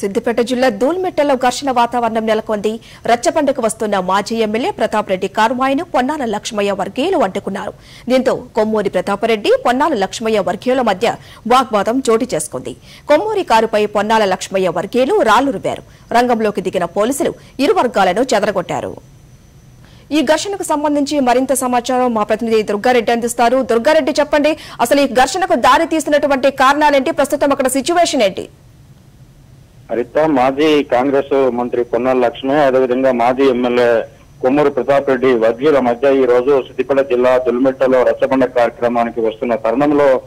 సిద్దిపేట జిల్లా దూల్మెట్టలో ఘర్షణ వాతావరణం నెలకొంది. రచ్చబండకు వస్తున్న మాజీ ఎమ్మెల్యే ప్రతాప్ రెడ్డి కారుమాయను పొన్నాల లక్ష్మయ్య వర్గీయులు అడ్డుకున్నారు దీంతో కొమ్మూరి ప్రతాపరెడ్డి పొన్నాల లక్ష్మయ్య వర్గీయుల మధ్య వాగ్వాదం చోటు చేసుకుంది. కొమ్మూరి కారుపై పొన్నాల లక్ష్మయ్య వర్గీయులు రాళ్ళు రువ్వారు రంగంలోకి దిగిన పోలీసులు ఇరు వర్గాలను చెదరగొట్టారు. ఈ ఘర్షణకు సంబంధించి మరింత సమాచారం మా ప్రతినిధి దుర్గారెడ్డి అందిస్తారు. దుర్గారెడ్డి చెప్పండి అసలు ఈ ఘర్షణకు దారి తీసినటువంటి కారణాలేంటి? ప్రస్తుతం అక్కడ సిచ్యువేషన్ ఏంటి? హరిత మాజీ కాంగ్రెస్ మంత్రి పొన్నాల లక్ష్మి అదేవిధంగా మాజీ ఎమ్మెల్యే కొమ్మూరు ప్రతాప్ రెడ్డి వర్గీయుల మధ్య ఈ రోజు సిద్దిపేట జిల్లా దుల్మెట్టలో రచ్చబండ కార్యక్రమానికి వస్తున్న తరుణంలో ఆ,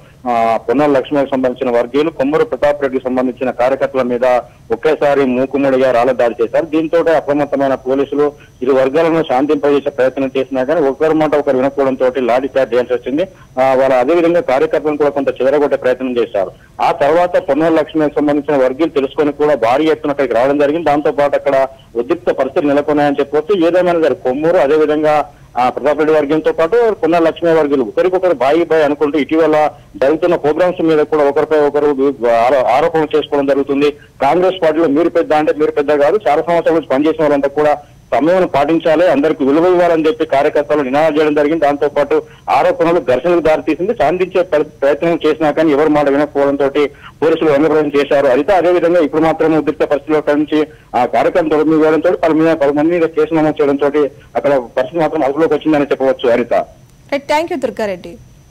పొన్నాల లక్ష్మికి సంబంధించిన వర్గీయులు కొమ్మూరు ప్రతాప్ రెడ్డికి సంబంధించిన కార్యకర్తల మీద ఒకేసారి మూకుమ్మడిగా రాళ్ళ దాడి చేశారు. దీంతో అప్రమత్తమైన పోలీసులు ఇరు వర్గాలను శాంతింపజేసే ప్రయత్నం చేసినా కానీ ఒకరి మాట ఒకరు వినకపోవడంతో లాఠీ చార్జ్ చేయాల్సి వచ్చింది. వాళ్ళ అదేవిధంగా కార్యకర్తలను కూడా కొంత చెదరగొట్టే ప్రయత్నం చేశారు. ఆ తర్వాత పొన్నాల లక్ష్మికి సంబంధించిన వర్గీయులు తెలుసుకొని కూడా భారీ ఎత్తున అక్కడికి రావడం జరిగింది. దాంతో పాటు అక్కడ ఉద్రిక్త పరిస్థితులు నెలకొన్నాయని చెప్పొచ్చు ఏదేమైనా సరే కొమ్మూరు అదేవిధంగా ప్రతాప్ రెడ్డి వర్గంతో పాటు కొన్న లక్ష్మీ వర్గీయులు ఒకరికొకరు బాయి బాయ్ అనుకుంటూ ఇటీవల జరుగుతున్న ప్రోగ్రామ్స్ మీద కూడా ఒకరిపై ఒకరు ఆరో- ఆరోపణలు చేసుకోవడం జరుగుతుంది. కాంగ్రెస్ పార్టీలో మీరు పెద్ద అంటే మీరు పెద్ద కాదు. చాలా సంవత్సరాల నుంచి పనిచేసిన వాళ్ళంతా కూడా సమయం పాటించాలి అందరికి విలువ ఇవ్వాలని చెప్పి కార్యకర్తలు నినాదాలు చేయడం జరిగింది. దాంతో పాటు ఆరోపణలు ఘర్షణకు దారితీసింది. శాంతించే ప్రయత్నం చేసినా కానీ ఎవరు మాట వినకపోవడంతో పోలీసులు వెంగప్రదం చేశారు. అయితే అదేవిధంగా ఇప్పుడు మాత్రం ఉద్రిక్త పరిస్థితుల్లో నుంచి ఆ కార్యక్రమం తొలగివేయడంతో పలు మీద పలు మంది మీద కేసు నమోదు చేయడంతో అక్కడ పరిస్థితి మాత్రం అదుపులోకి వచ్చిందని చెప్పవచ్చు హరిత. Thank you Durga Reddy